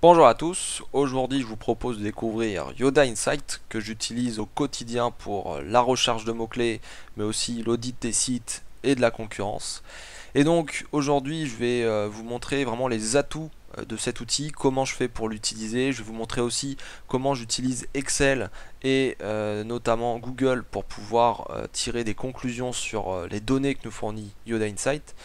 Bonjour à tous, aujourd'hui je vous propose de découvrir Yoda Insight que j'utilise au quotidien pour euh, la recherche de mots-clés mais aussi l'audit des sites et de la concurrence. Et donc aujourd'hui je vais euh, vous montrer vraiment les atouts euh, de cet outil, comment je fais pour l'utiliser, je vais vous montrer aussi comment j'utilise Excel et notamment Google pour pouvoir tirer des conclusions sur les données que nous fournit Yoda Insight.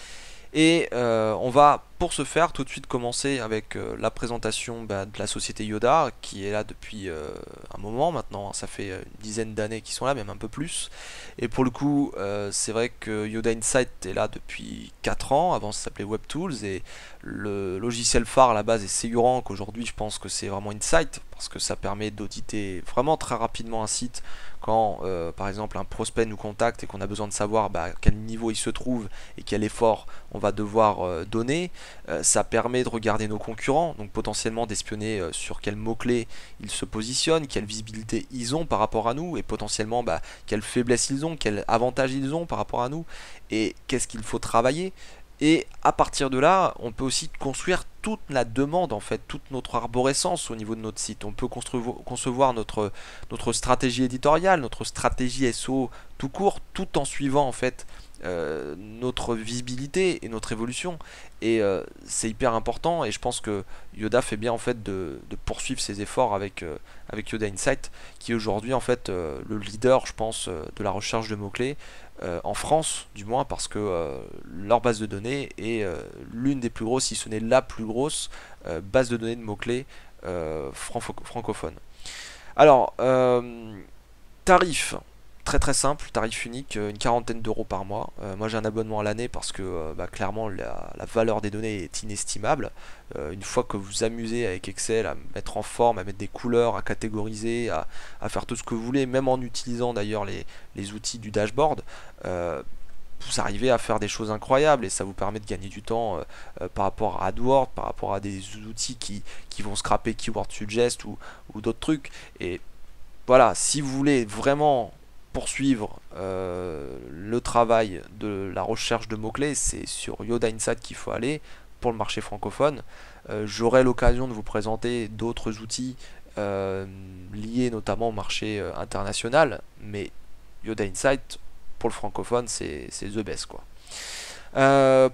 Et on va pour ce faire, tout de suite commencer avec euh, la présentation bah, de la société Yoda, qui est là depuis euh, un moment maintenant, hein. ça fait euh, une dizaine d'années qu'ils sont là, même un peu plus. Et pour le coup, c'est vrai que Yoda Insight est là depuis 4 ans, avant ça s'appelait WebTools, et le logiciel phare à la base est Segurant, qu'aujourd'hui je pense que c'est vraiment Insight, parce que ça permet d'auditer vraiment très rapidement un site quand par exemple un prospect nous contacte et qu'on a besoin de savoir bah, à quel niveau il se trouve et quel effort on va devoir donner. Euh, ça permet de regarder nos concurrents, donc potentiellement d'espionner euh, sur quels mots-clés ils se positionnent, quelle visibilité ils ont par rapport à nous, et potentiellement bah, quelles faiblesses ils ont, quels avantages ils ont par rapport à nous, et qu'est-ce qu'il faut travailler. Et à partir de là, on peut aussi construire toute la demande, en fait, toute notre arborescence au niveau de notre site. On peut concevoir notre, notre stratégie éditoriale, notre stratégie SEO tout court, tout en suivant en fait euh, notre visibilité et notre évolution. Et euh, c'est hyper important et je pense que Yoda fait bien en fait de, poursuivre ses efforts avec, euh, avec Yoda Insight, qui est aujourd'hui en fait le leader, je pense, de la recherche de mots-clés. en France, du moins, parce que leur base de données est l'une des plus grosses, si ce n'est la plus grosse base de données de mots-clés francophone. Alors, tarif, très très simple, tarif unique, euh, une quarantaine d'euros par mois. Euh, moi j'ai un abonnement à l'année parce que euh, bah, clairement la, valeur des données est inestimable. une fois que vous amusez avec Excel à mettre en forme, à mettre des couleurs, à catégoriser, à, faire tout ce que vous voulez, même en utilisant d'ailleurs les, outils du dashboard, vous arrivez à faire des choses incroyables et ça vous permet de gagner du temps par rapport à AdWords, par rapport à des outils qui, vont scraper Keyword Suggest ou, ou d'autres trucs. Et voilà, si vous voulez vraiment poursuivre euh, le travail de la recherche de mots-clés, c'est sur Yoda Insight qu'il faut aller pour le marché francophone. Euh, j'aurai l'occasion de vous présenter d'autres outils euh, liés notamment au marché international, mais Yoda Insight pour le francophone c'est the best quoi.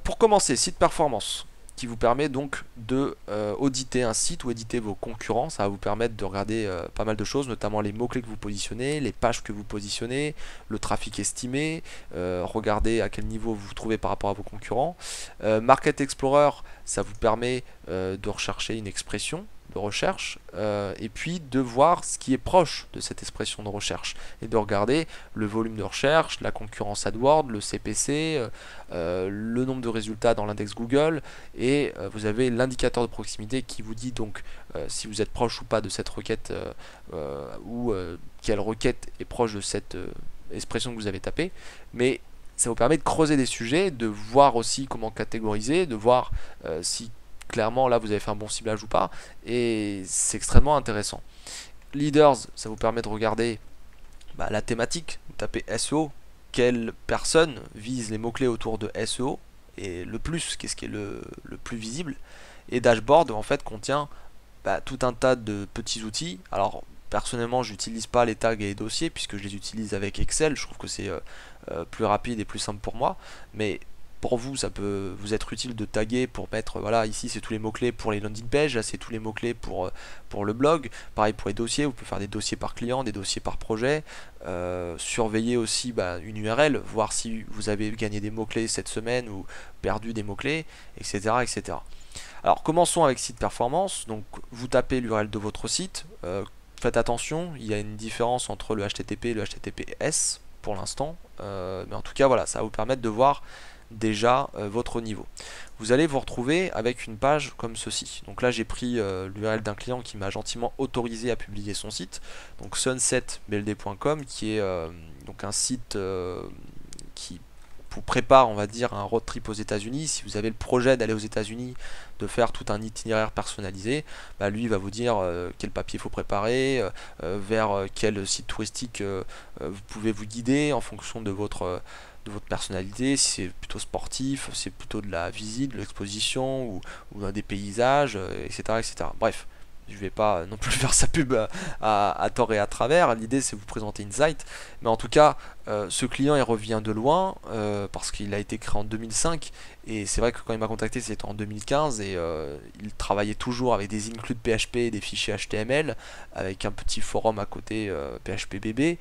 pour commencer, site performance qui vous permet donc de euh, auditer un site ou éditer vos concurrents. Ça va vous permettre de regarder euh, pas mal de choses, notamment les mots-clés que vous positionnez, les pages que vous positionnez, le trafic estimé, euh, regarder à quel niveau vous vous trouvez par rapport à vos concurrents. Market Explorer, ça vous permet de rechercher une expression de recherche euh, et puis de voir ce qui est proche de cette expression de recherche et de regarder le volume de recherche, la concurrence AdWords, le CPC, euh, euh, le nombre de résultats dans l'index Google et vous avez l'indicateur de proximité qui vous dit donc si vous êtes proche ou pas de cette requête ou quelle requête est proche de cette expression que vous avez tapée mais ça vous permet de creuser des sujets, de voir aussi comment catégoriser, de voir si clairement là vous avez fait un bon ciblage ou pas. Et c'est extrêmement intéressant. Leaders ça vous permet de regarder bah, la thématique. Vous tapez SEO quelle personne vise les mots clés autour de SEO et le plus qu'est-ce qui est le, plus visible. Et dashboard en fait contient bah, tout un tas de petits outils. Alors personnellement j'utilise pas les tags et les dossiers puisque je les utilise avec Excel. Je trouve que c'est euh, euh, plus rapide et plus simple pour moi. Mais pour vous, ça peut vous être utile de taguer pour mettre, voilà, ici c'est tous les mots-clés pour les landing pages, là c'est tous les mots-clés pour, euh, pour le blog. Pareil pour les dossiers, vous pouvez faire des dossiers par client, des dossiers par projet. Euh, surveiller aussi bah, une URL, voir si vous avez gagné des mots-clés cette semaine ou perdu des mots-clés, etc., etc. Alors commençons avec site performance. Donc vous tapez l'URL de votre site. Euh, faites attention, il y a une différence entre le HTTP et le HTTPS pour l'instant. mais en tout cas, voilà, ça va vous permettre de voir déjà euh, votre niveau. Vous allez vous retrouver avec une page comme ceci. Donc là j'ai pris euh, l'URL d'un client qui m'a gentiment autorisé à publier son site. Donc sunsetbld.com qui est euh, donc un site qui vous prépare on va dire un road trip aux États-Unis. Si vous avez le projet d'aller aux États-Unis, de faire tout un itinéraire personnalisé, bah, lui va vous dire quel papier faut préparer, vers quel site touristique vous pouvez vous guider en fonction de votre de votre personnalité, si c'est plutôt sportif, c'est plutôt de la visite, de l'exposition ou, ou des paysages, etc., etc. Bref, je vais pas non plus faire sa pub à, tort et à travers. L'idée c'est vous présenter Insight. Mais en tout cas, euh, ce client il revient de loin euh, parce qu'il a été créé en 2005 et c'est vrai que quand il m'a contacté c'était en 2015 et euh, il travaillait toujours avec des includes PHP des fichiers HTML avec un petit forum à côté PHP BB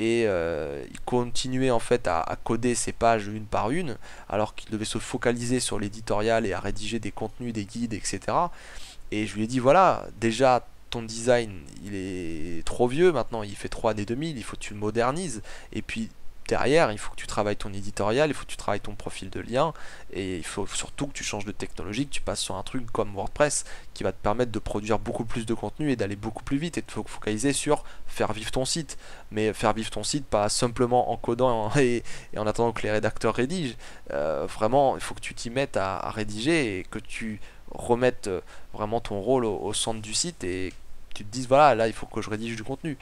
et il continuait en fait à, à, coder ses pages une par une alors qu'il devait se focaliser sur l'éditorial et à rédiger des contenus, des guides, etc. Et je lui ai dit voilà, déjà ton design il est trop vieux maintenant, il fait 3 années 2000, il faut que tu le modernises. Et puis derrière, il faut que tu travailles ton éditorial, il faut que tu travailles ton profil de lien, et il faut surtout que tu changes de technologie, que tu passes sur un truc comme WordPress qui va te permettre de produire beaucoup plus de contenu et d'aller beaucoup plus vite et de focaliser sur faire vivre ton site. Mais faire vivre ton site pas simplement en codant et, en attendant que les rédacteurs rédigent. Euh, vraiment, il faut que tu t'y mettes à rédiger et que tu remettre euh, vraiment ton rôle au, centre du site et tu te dises voilà là il faut que je rédige du contenu.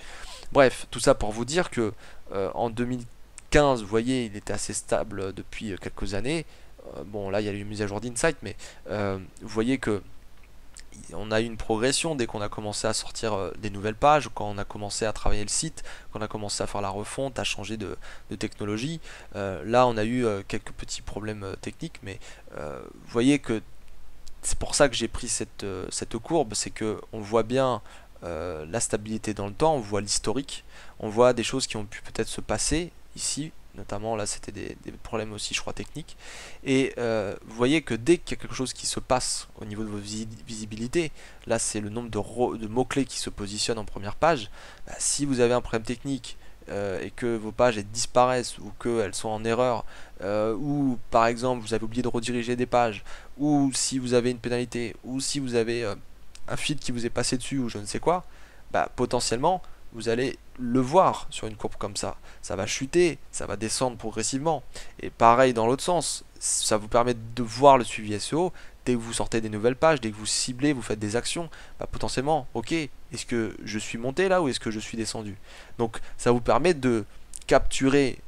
Bref, tout ça pour vous dire que euh, en 2015, vous voyez, il était assez stable depuis euh, quelques années. bon là il y a eu une mise à jour d'Insight, mais vous voyez que on a eu une progression dès qu'on a commencé à sortir des nouvelles pages, quand on a commencé à travailler le site, quand on a commencé à faire la refonte, à changer de, technologie. là, on a eu quelques petits problèmes techniques, mais vous voyez que c'est pour ça que j'ai pris cette, euh, courbe, c'est que on voit bien euh, la stabilité dans le temps, on voit l'historique, on voit des choses qui ont pu peut-être se passer ici, notamment là c'était des, problèmes aussi je crois techniques, et euh, vous voyez que dès qu'il y a quelque chose qui se passe au niveau de votre visibilité, là c'est le nombre de, mots-clés qui se positionnent en première page, bah, si vous avez un problème technique, et que vos pages disparaissent ou qu'elles sont en erreur, ou par exemple vous avez oublié de rediriger des pages, ou si vous avez une pénalité, ou si vous avez euh, un feed qui vous est passé dessus, ou je ne sais quoi, bah, potentiellement, vous allez le voir sur une courbe comme ça. Ça va chuter, ça va descendre progressivement. Et pareil dans l'autre sens, ça vous permet de voir le suivi SEO. Dès que vous sortez des nouvelles pages, dès que vous ciblez, vous faites des actions, bah, potentiellement, ok, est-ce que je suis monté là ou est-ce que je suis descendu? Donc ça vous permet de capturer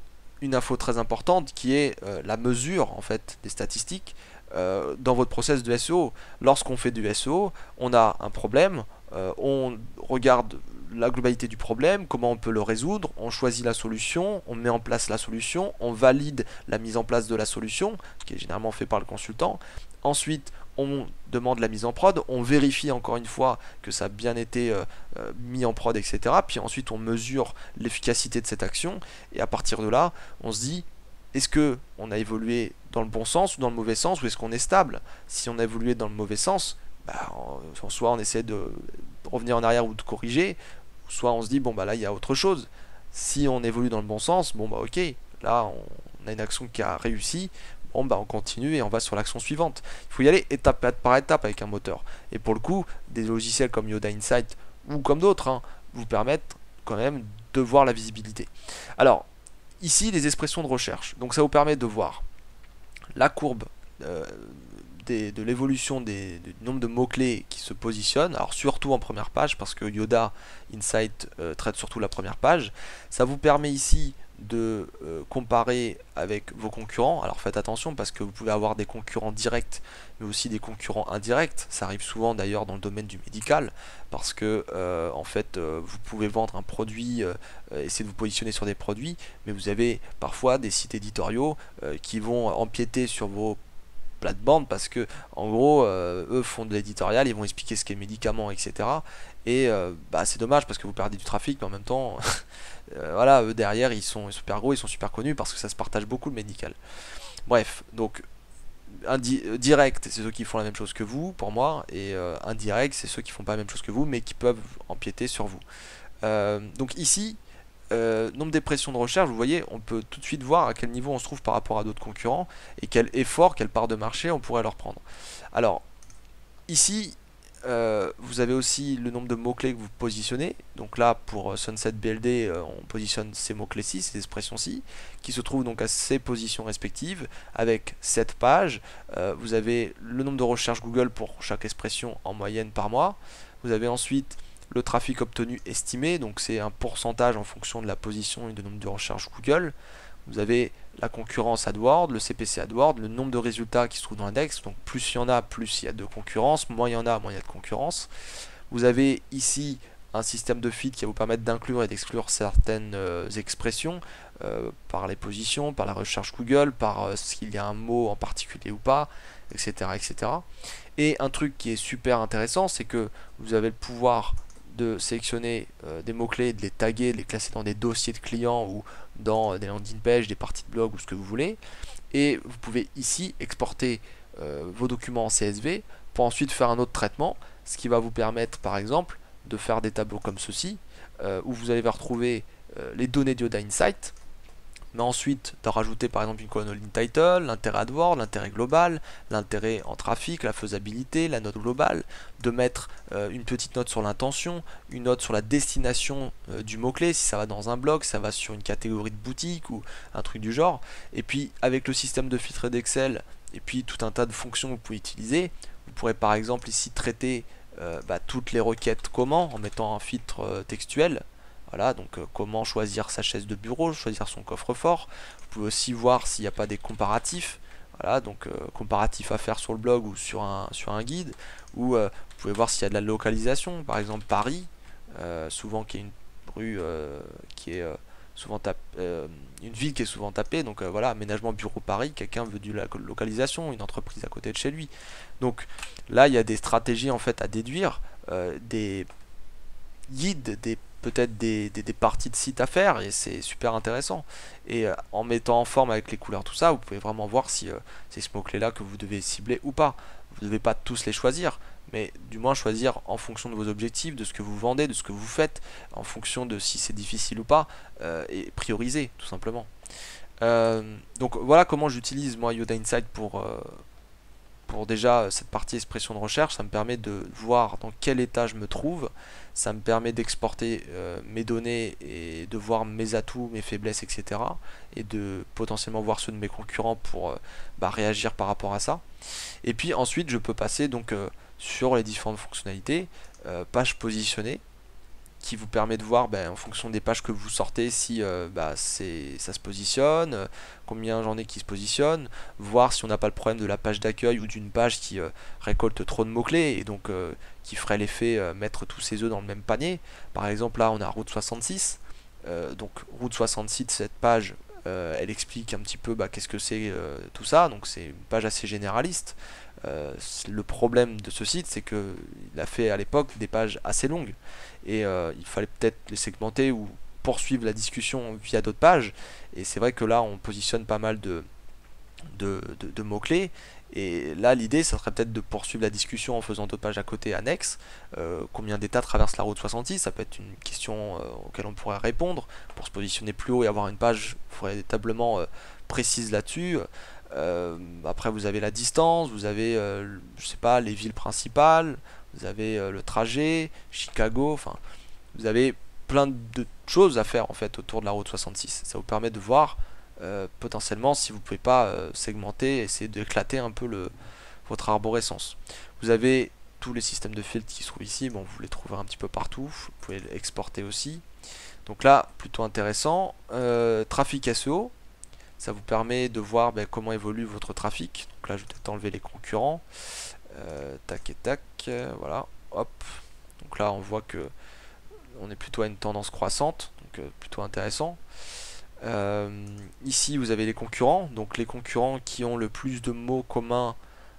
une info très importante qui est euh, la mesure en fait des statistiques euh, dans votre process de SEO. Lorsqu'on fait du SEO, on a un problème, euh, on regarde la globalité du problème, comment on peut le résoudre, on choisit la solution, on met en place la solution, on valide la mise en place de la solution, qui est généralement fait par le consultant. Ensuite, on demande la mise en prod, on vérifie encore une fois que ça a bien été euh, mis en prod, etc. Puis ensuite, on mesure l'efficacité de cette action, et à partir de là, on se dit, est-ce que on a évolué dans le bon sens ou dans le mauvais sens, ou est-ce qu'on est stable? Si on a évolué dans le mauvais sens, bah, soit on essaie de revenir en arrière ou de corriger, soit on se dit bon bah là il y a autre chose. Si on évolue dans le bon sens, bon bah ok, là on a une action qui a réussi, bon bah on continue et on va sur l'action suivante. Il faut y aller étape par étape avec un moteur. Et pour le coup, des logiciels comme Yoda Insight ou comme d'autres hein, vous permettent quand même de voir la visibilité. Alors, ici des expressions de recherche. Donc ça vous permet de voir la courbe euh, de l'évolution du nombre de mots-clés qui se positionnent, alors surtout en première page, parce que Yoda Insight euh, traite surtout la première page. Ça vous permet ici de euh, comparer avec vos concurrents. Alors faites attention parce que vous pouvez avoir des concurrents directs mais aussi des concurrents indirects. Ça arrive souvent d'ailleurs dans le domaine du médical parce que euh, en fait vous pouvez vendre un produit, essayer de vous positionner sur des produits, mais vous avez parfois des sites éditoriaux qui vont empiéter sur vos plates-bandes parce que en gros eux font de l'éditorial, ils vont expliquer ce qu'est le médicament, etc. Et bah, c'est dommage parce que vous perdez du trafic, mais en même temps Euh, voilà, eux derrière, ils sont super gros, ils sont super connus parce que ça se partage beaucoup le médical. Bref, donc euh, direct, c'est ceux qui font la même chose que vous, pour moi, et euh, indirect, c'est ceux qui font pas la même chose que vous, mais qui peuvent empiéter sur vous. donc ici, nombre d'impressions de recherche, vous voyez, on peut tout de suite voir à quel niveau on se trouve par rapport à d'autres concurrents et quel effort, quelle part de marché on pourrait leur prendre. Alors, ici, euh, vous avez aussi le nombre de mots-clés que vous positionnez. Donc là, pour euh, Sunset BLD, euh, on positionne ces mots-clés-ci, ces expressions-ci, qui se trouvent donc à ces positions respectives, avec 7 pages. vous avez le nombre de recherches Google pour chaque expression en moyenne par mois. Vous avez ensuite le trafic obtenu estimé, donc c'est un pourcentage en fonction de la position et du nombre de recherches Google. Vous avez la concurrence AdWords, le CPC AdWords, le nombre de résultats qui se trouvent dans l'index. Donc plus il y en a, plus il y a de concurrence, moins il y en a, moins il y a de concurrence. Vous avez ici un système de feed qui va vous permettre d'inclure et d'exclure certaines euh, expressions euh, par les positions, par la recherche Google, par euh, s'il y a un mot en particulier ou pas, etc., etc. Et un truc qui est super intéressant, c'est que vous avez le pouvoir de sélectionner des mots-clés, de les taguer, de les classer dans des dossiers de clients ou dans des landing pages, des parties de blog ou ce que vous voulez. Et vous pouvez ici exporter vos documents en CSV pour ensuite faire un autre traitement, ce qui va vous permettre par exemple de faire des tableaux comme ceci, euh, où vous allez retrouver euh, les données d'Yoda Insight, mais ensuite de rajouter par exemple une colonne link title, l'intérêt AdWords, l'intérêt global, l'intérêt en trafic, la faisabilité, la note globale, de mettre euh, une petite note sur l'intention, une note sur la destination du mot-clé, si ça va dans un blog, ça va sur une catégorie de boutique ou un truc du genre. Et puis avec le système de filtre d'Excel et puis tout un tas de fonctions que vous pouvez utiliser, vous pourrez par exemple ici traiter euh, bah, toutes les requêtes comment en mettant un filtre euh, textuel. Voilà, donc euh, comment choisir sa chaise de bureau, choisir son coffre-fort. Vous pouvez aussi voir s'il n'y a pas des comparatifs. Voilà, donc comparatifs à faire sur le blog ou sur un, sur un guide. Ou vous pouvez voir s'il y a de la localisation, par exemple Paris, souvent qui est une rue qui est souvent une ville qui est souvent tapée. Donc voilà, aménagement bureau Paris, quelqu'un veut de la localisation, une entreprise à côté de chez lui. Donc là, il y a des stratégies en fait à déduire, euh, des guides, des peut-être des, parties de sites à faire et c'est super intéressant. Et euh, en mettant en forme avec les couleurs, tout ça, vous pouvez vraiment voir si euh, c'est ce mot-clé là que vous devez cibler ou pas. Vous ne devez pas tous les choisir, mais du moins choisir en fonction de vos objectifs, de ce que vous vendez, de ce que vous faites, en fonction de si c'est difficile ou pas, et prioriser tout simplement. donc voilà comment j'utilise moi Yoda Insight pour, déjà euh, cette partie expression de recherche, ça me permet de voir dans quel état je me trouve, ça me permet d'exporter euh, mes données et de voir mes atouts, mes faiblesses, etc. Et de potentiellement voir ceux de mes concurrents pour euh, bah, réagir par rapport à ça. Et puis ensuite, je peux passer donc sur les différentes fonctionnalités, page positionnée, qui vous permet de voir ben, en fonction des pages que vous sortez si euh, bah, ça se positionne, euh, combien j'en ai qui se positionnent, voir si on n'a pas le problème de la page d'accueil ou d'une page qui euh, récolte trop de mots-clés et donc qui ferait l'effet mettre tous ses œufs dans le même panier. Par exemple là on a Route 66, donc Route 66 cette page elle explique un petit peu bah, qu'est-ce que c'est tout ça, donc c'est une page assez généraliste. Euh, le problème de ce site, c'est qu'il a fait à l'époque des pages assez longues et euh, il fallait peut-être les segmenter ou poursuivre la discussion via d'autres pages. Et c'est vrai que là, on positionne pas mal de, de, mots-clés. Et là, l'idée, ça serait peut-être de poursuivre la discussion en faisant d'autres pages à côté annexes. Euh, combien d'états traversent la route 66 Ça peut être une question auquel on pourrait répondre pour se positionner plus haut et avoir une page véritablement précise là-dessus. Euh, après, vous avez la distance, vous avez, euh, je sais pas, les villes principales, vous avez euh, le trajet, Chicago, enfin, vous avez plein de choses à faire en fait autour de la route 66. Ça vous permet de voir potentiellement si vous pouvez pas segmenter, essayer d'éclater un peu le, votre arborescence. Vous avez tous les systèmes de filtres qui se trouvent ici, vous les trouverez un petit peu partout, vous pouvez les exporter aussi. Donc là, plutôt intéressant. trafic SEO, ça vous permet de voir ben, comment évolue votre trafic. Donc là, je vais peut-être enlever les concurrents. Euh, tac et tac, euh, voilà, hop. Donc là, on voit que on est plutôt à une tendance croissante, donc euh, plutôt intéressant. ici, vous avez les concurrents, donc les concurrents qui ont le plus de mots communs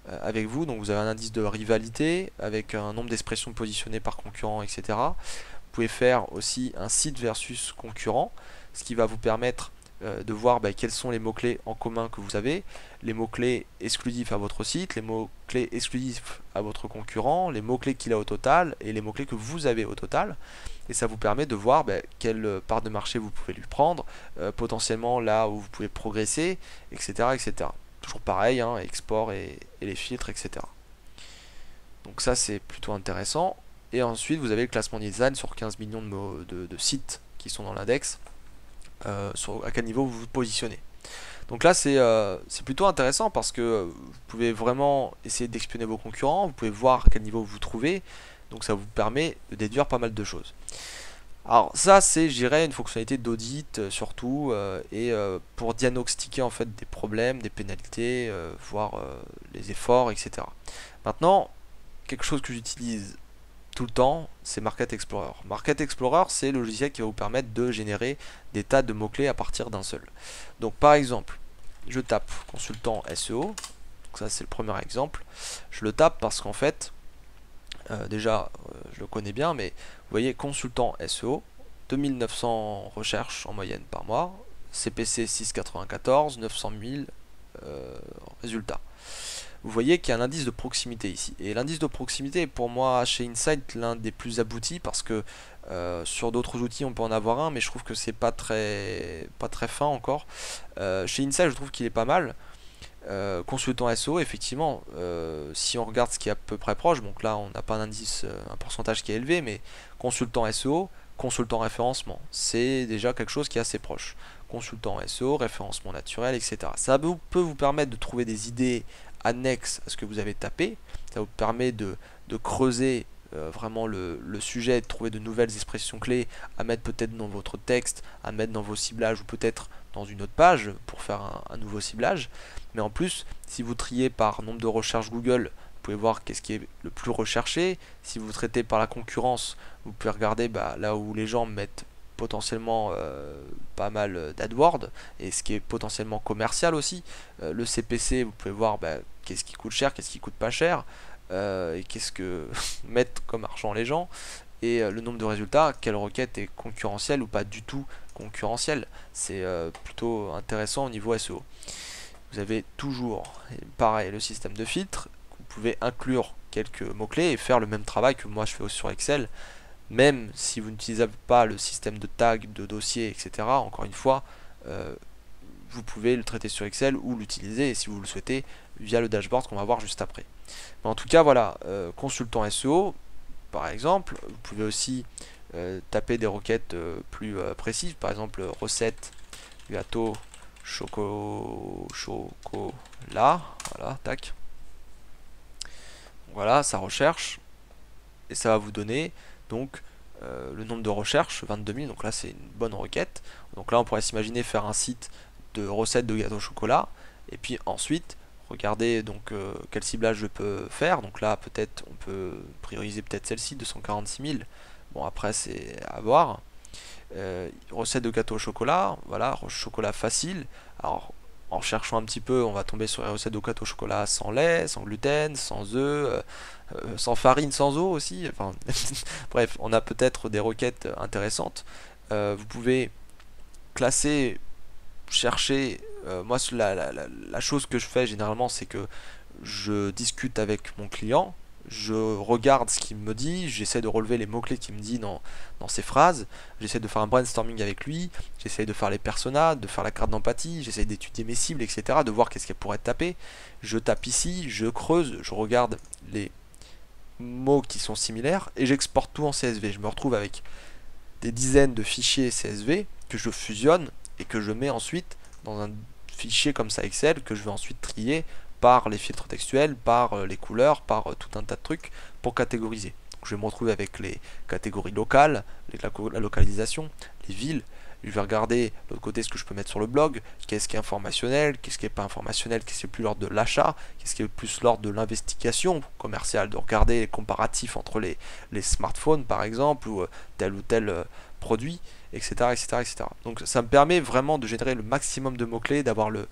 avec vous. Donc vous avez un indice de rivalité avec un nombre d'expressions positionnées par concurrent, etc. Vous pouvez faire aussi un site versus concurrent, ce qui va vous permettre euh, de voir bah, quels sont les mots-clés en commun que vous avez, les mots-clés exclusifs à votre site, les mots-clés exclusifs à votre concurrent, les mots-clés qu'il a au total et les mots-clés que vous avez au total. Et ça vous permet de voir bah, quelle part de marché vous pouvez lui prendre, euh, potentiellement là où vous pouvez progresser, etc. etc. Toujours pareil, hein, export et, les filtres, etc. Donc ça c'est plutôt intéressant. Et ensuite vous avez le classement design sur 15 millions de, de sites qui sont dans l'index. Euh, sur à quel niveau vous vous positionnez. Donc là euh, c'est plutôt intéressant parce que vous pouvez vraiment essayer d'expionner vos concurrents, vous pouvez voir à quel niveau vous vous trouvez, donc ça vous permet de déduire pas mal de choses. Alors ça c'est j'irais une fonctionnalité d'audit euh, surtout euh, et euh, pour diagnostiquer en fait des problèmes, des pénalités, voir les efforts, etc. Maintenant, quelque chose que j'utilise temps, c'est Market Explorer. Market Explorer, c'est le logiciel qui va vous permettre de générer des tas de mots-clés à partir d'un seul. Donc par exemple, je tape consultant SEO, ça c'est le premier exemple. Je le tape parce qu'en fait, déjà, je le connais bien, mais vous voyez, consultant SEO, 2900 recherches en moyenne par mois, CPC 694, 900 000 résultats. Vous voyez qu'il y a un indice de proximité ici. Et l'indice de proximité est pour moi chez Insight l'un des plus aboutis parce que euh, sur d'autres outils on peut en avoir un, mais je trouve que c'est pas très, pas très fin encore. Euh, chez Insight je trouve qu'il est pas mal. Euh, consultant SEO, effectivement, si on regarde ce qui est à peu près proche, donc là on n'a pas un indice, un pourcentage qui est élevé, mais consultant SEO, consultant référencement, c'est déjà quelque chose qui est assez proche. Consultant SEO, référencement naturel, etc. Ça peut vous permettre de trouver des idées annexes à ce que vous avez tapé, ça vous permet de, creuser vraiment le, sujet, de trouver de nouvelles expressions clés à mettre peut-être dans votre texte, à mettre dans vos ciblages ou peut-être dans une autre page pour faire un nouveau ciblage. Mais en plus, si vous triez par nombre de recherches Google, vous pouvez voir qu'est-ce qui est le plus recherché. Si vous traitez par la concurrence, vous pouvez regarder bah, là où les gens mettent potentiellement euh, pas mal d'AdWords et ce qui est potentiellement commercial aussi. Euh, le CPC, vous pouvez voir bah, qu'est-ce qui coûte cher, qu'est-ce qui coûte pas cher euh, et qu'est-ce que mettent comme argent les gens. Et le nombre de résultats, quelle requête est concurrentielle ou pas du tout concurrentielle. C'est plutôt intéressant au niveau SEO vous avez toujours, pareil, le système de filtre. Vous pouvez inclure quelques mots-clés et faire le même travail que moi je fais sur Excel. Même si vous n'utilisez pas le système de tag, de dossier, etc. Encore une fois, euh, vous pouvez le traiter sur Excel ou l'utiliser, si vous le souhaitez, via le dashboard qu'on va voir juste après. Mais en tout cas, voilà, euh, consultant SEO, par exemple, vous pouvez aussi euh, taper des requêtes plus précises, par exemple recette, gâteau, choco chocolat voilà tac voilà ça recherche et ça va vous donner donc euh, le nombre de recherches 22 000 donc là c'est une bonne requête. Donc là on pourrait s'imaginer faire un site de recettes de gâteau au chocolat. Et puis ensuite regarder donc euh, quel ciblage je peux faire. Donc là peut-être on peut prioriser peut-être celle-ci 246 000 bon après c'est à voir. Euh, recette de gâteau au chocolat, voilà, chocolat facile. En cherchant un petit peu, on va tomber sur les recettes de gâteau au chocolat sans lait, sans gluten, sans œufs, euh, euh, sans farine, sans eau aussi. Bref, on a peut-être des requêtes intéressantes. vous pouvez classer, chercher. moi, la, chose que je fais généralement, c'est que je discute avec mon client je regarde ce qu'il me dit, j'essaie de relever les mots-clés qu'il me dit dans, ses phrases, j'essaie de faire un brainstorming avec lui, j'essaie de faire les personas, de faire la carte d'empathie, j'essaie d'étudier mes cibles, etc., de voir qu'est-ce qu'elle pourrait taper. Je tape ici, je creuse, je regarde les mots qui sont similaires et j'exporte tout en CSV. Je me retrouve avec des dizaines de fichiers CSV que je fusionne et que je mets ensuite dans un fichier comme ça Excel que je vais ensuite trier par les filtres textuels, par euh, les couleurs, par euh, tout un tas de trucs pour catégoriser. je vais me retrouver avec les catégories locales, la localisation, les villes. Je vais regarder de l'autre côté ce que je peux mettre sur le blog, qu'est-ce qui est informationnel, qu'est-ce qui n'est pas informationnel, qu'est-ce qui est plus l'ordre de l'achat, qu'est-ce qui est plus l'ordre de l'investigation commerciale, de regarder les comparatifs entre les, les smartphones par exemple, ou euh, tel ou tel produit etc., etc., etc. Donc ça me permet vraiment de générer le maximum de mots-clés, d'avoir le,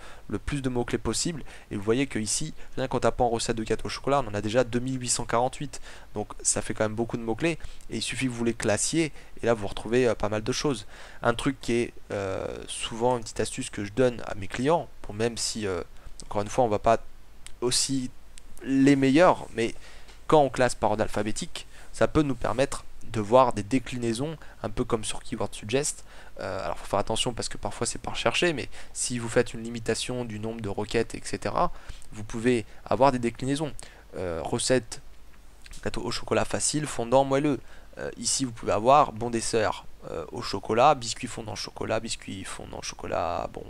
plus de mots-clés possible. Et vous voyez que ici, rien qu'en tapant recette de gâteau au chocolat, on en a déjà 2848. Donc ça fait quand même beaucoup de mots-clés. Et il suffit que vous les classiez, et là vous retrouvez euh, pas mal de choses. Un truc qui est euh, souvent une petite astuce que je donne à mes clients, pour même si, euh, encore une fois, on va pas aussi les meilleurs, mais quand on classe par ordre alphabétique, ça peut nous permettre de voir des déclinaisons, un peu comme sur Keyword Suggest. Euh, alors, faut faire attention parce que parfois c'est pas recherché, mais si vous faites une limitation du nombre de requêtes, etc., vous pouvez avoir des déclinaisons. Euh, recette gâteau au chocolat facile, fondant moelleux. Euh, ici, vous pouvez avoir bon dessert au chocolat, biscuit fondant chocolat, biscuit fondant chocolat, bon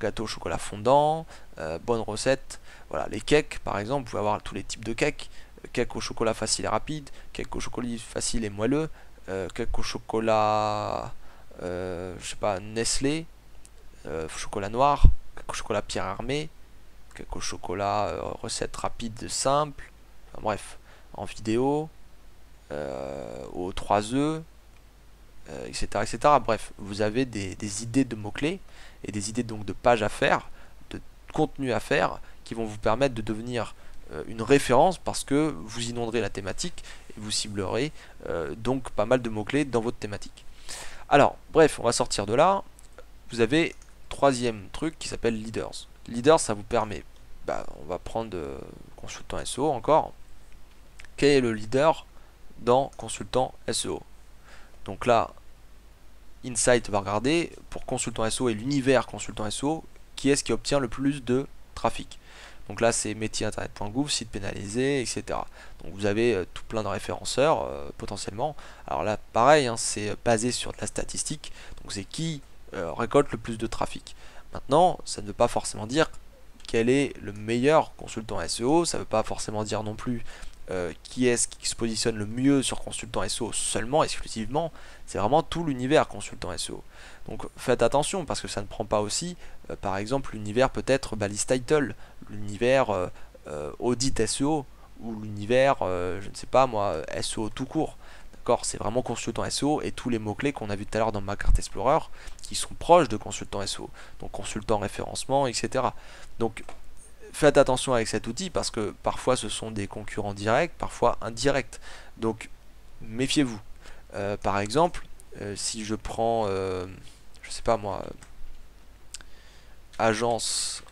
gâteau au chocolat fondant, bonne recette. Voilà, les cakes par exemple, vous pouvez avoir tous les types de cakes cake au chocolat facile et rapide, cake au chocolat facile et moelleux, quelques chocolats, je sais pas, Nestlé, chocolat noir, quelques chocolats Pierre Armé, quelques chocolats recettes rapides simples, bref, en vidéo, aux 3 œufs, etc., etc. Bref, vous avez des, idées de mots-clés et des idées donc de pages à faire, de contenu à faire, qui vont vous permettre de devenir euh, une référence parce que vous inonderez la thématique et vous ciblerez euh, donc pas mal de mots-clés dans votre thématique. Alors, bref, on va sortir de là. Vous avez troisième truc qui s'appelle Leaders. Leaders, ça vous permet, bah, on va prendre euh, consultant SEO encore. Quel est le leader dans consultant SEO donc là, Insight va regarder pour consultant SEO et l'univers consultant SEO, qui est ce qui obtient le plus de trafic? Donc là, c'est métier-internet.gouv, site pénalisé, etc. Donc vous avez euh, tout plein de référenceurs euh, potentiellement. Alors là, pareil, hein, c'est basé sur de la statistique. Donc c'est qui euh, récolte le plus de trafic. Maintenant, ça ne veut pas forcément dire quel est le meilleur consultant SEO. Ça ne veut pas forcément dire non plus euh, qui est-ce qui se positionne le mieux sur consultant SEO seulement, exclusivement, c'est vraiment tout l'univers consultant SEO. Donc faites attention parce que ça ne prend pas aussi, euh, par exemple, l'univers peut-être balise title, l'univers euh, audit SEO ou l'univers, je ne sais pas moi, SEO tout court. D'accord C'est vraiment consultant SEO et tous les mots-clés qu'on a vu tout à l'heure dans ma carte Explorer qui sont proches de consultant SEO. Donc consultant référencement, etc. Donc faites attention avec cet outil parce que parfois ce sont des concurrents directs, parfois indirects. Donc méfiez-vous. Euh, par exemple, euh, si je prends, euh, je sais pas moi, agence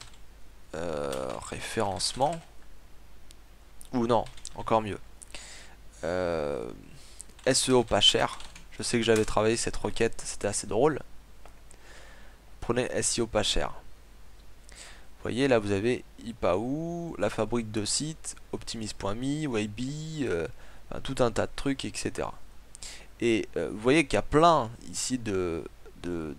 référencement, ou non, encore mieux, SEO pas cher. Je sais que j'avais travaillé cette requête, c'était assez drôle. Prenez SEO pas cher voyez, là vous avez IPAO, la fabrique de sites, Optimis.me, Waybe, euh, tout un tas de trucs, etc. Et euh, vous voyez qu'il y a plein ici de,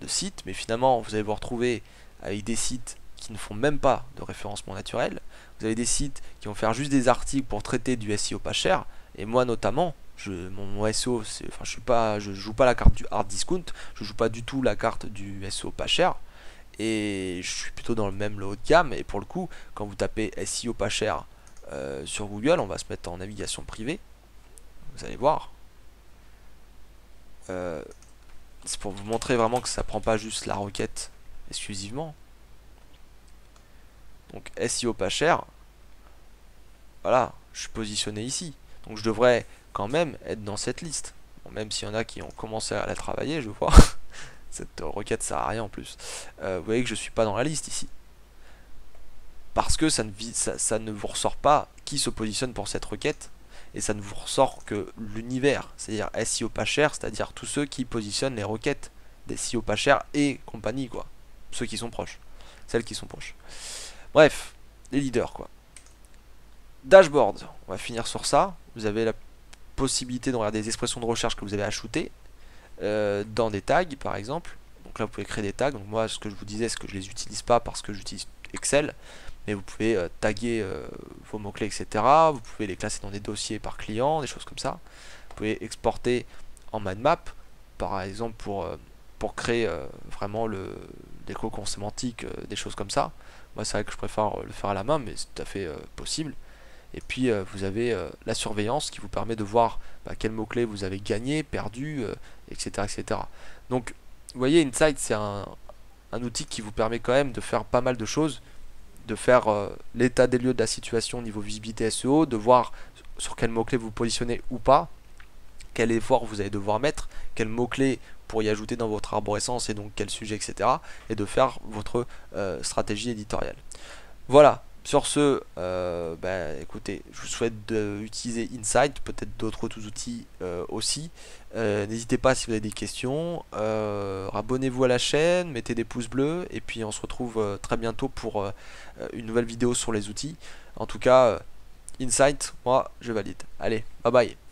sites, mais finalement vous allez vous retrouver avec des sites qui ne font même pas de référencement naturel. Vous avez des sites qui vont faire juste des articles pour traiter du SEO pas cher. Et moi notamment, je, mon, SEO, enfin, je suis pas, je joue pas la carte du hard discount, je joue pas du tout la carte du SEO pas cher et je suis plutôt dans le même lot de gamme. Et pour le coup quand vous tapez SEO pas cher euh, sur Google on va se mettre en navigation privée. Vous allez voir. Euh, c'est pour vous montrer vraiment que ça prend pas juste la requête exclusivement. Donc SEO pas cher voilà je suis positionné ici. Donc je devrais quand même être dans cette liste. Même s'il y en a qui ont commencé à la travailler je vois Cette requête sert à rien en plus. Euh, vous voyez que je suis pas dans la liste ici. Parce que ça ne, vous ressort pas qui se positionne pour cette requête. Et ça ne vous ressort que l'univers. C'est-à-dire SEO pas cher, c'est-à-dire tous ceux qui positionnent les requêtes des SEO pas cher et compagnie quoi. Ceux qui sont proches. Celles qui sont proches. Bref, les leaders quoi. Dashboard, on va finir sur ça. Vous avez la possibilité de regarder des expressions de recherche que vous avez ajoutées euh, dans des tags par exemple. Donc là vous pouvez créer des tags. Donc moi ce que je vous disais c'est que je les utilise pas parce que j'utilise Excel. Mais vous pouvez euh, taguer euh, vos mots-clés, etc. Vous pouvez les classer dans des dossiers par client, des choses comme ça. Vous pouvez exporter en mind map, par exemple pour, pour créer vraiment le, des cocons sémantiques, des choses comme ça. Moi c'est vrai que je préfère le faire à la main, mais c'est tout à fait possible. Et puis vous avez la surveillance qui vous permet de voir bah, quels mots-clés vous avez gagné, perdu, etc., etc. Donc, vous voyez, Insight, c'est un, outil qui vous permet quand même de faire pas mal de choses, de faire euh, l'état des lieux de la situation au niveau visibilité SEO, de voir sur quel mot-clé vous positionnez ou pas, quel effort vous allez devoir mettre, quel mot-clé pour y ajouter dans votre arborescence et donc quel sujet, etc. Et de faire votre euh, stratégie éditoriale. Voilà, sur ce, euh, bah, écoutez, je vous souhaite d'utiliser Insight, peut-être d'autres outils euh, aussi. Euh, n'hésitez pas si vous avez des questions. Abonnez-vous à la chaîne, mettez des pouces bleus, et puis on se retrouve très bientôt pour une nouvelle vidéo sur les outils. En tout cas, Insight, moi je valide. Allez, bye bye.